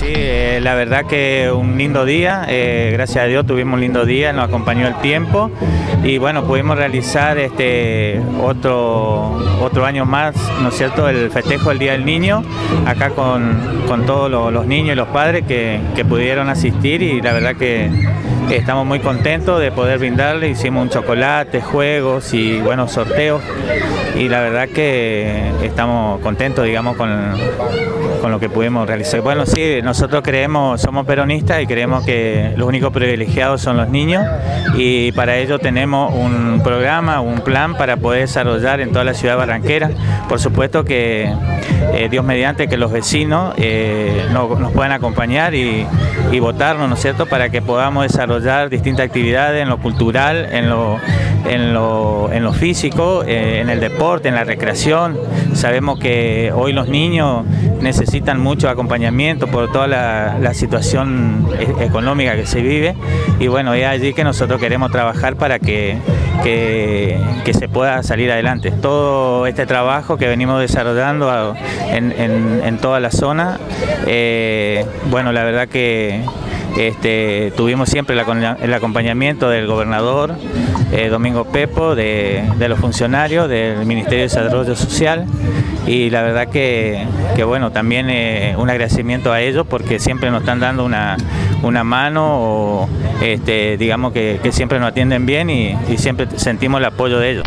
Sí, eh, la verdad que un lindo día, eh, gracias a Dios tuvimos un lindo día, nos acompañó el tiempo. Y bueno, pudimos realizar este otro, otro año más, ¿no es cierto?, el festejo del Día del Niño, acá con, todos los, niños y los padres que, que pudieron asistir. Y la verdad que Estamos muy contentos de poder brindarle, hicimos un chocolate, juegos y buenos sorteos y la verdad que estamos contentos, digamos, con, con lo que pudimos realizar. Bueno, sí, nosotros creemos, somos peronistas y creemos que los únicos privilegiados son los niños y para ello tenemos un programa, un plan para poder desarrollar en toda la ciudad barranquera. Por supuesto que eh, Dios mediante que los vecinos eh, nos, puedan acompañar y, y votarnos, ¿no es cierto?, para que podamos desarrollar distintas actividades en lo cultural, en lo, en lo, en lo físico, eh, en el deporte, en la recreación. Sabemos que hoy los niños necesitan mucho acompañamiento por toda la, situación e, económica que se vive y bueno, es allí que nosotros queremos trabajar para que, que, se pueda salir adelante. Todo este trabajo que venimos desarrollando en, en, toda la zona, eh, bueno, la verdad que este, tuvimos siempre el acompañamiento del gobernador eh, Domingo Pepo, de, los funcionarios del Ministerio de Desarrollo Social y la verdad que, bueno, también eh, un agradecimiento a ellos porque siempre nos están dando una, mano o este, digamos que, siempre nos atienden bien y siempre sentimos el apoyo de ellos.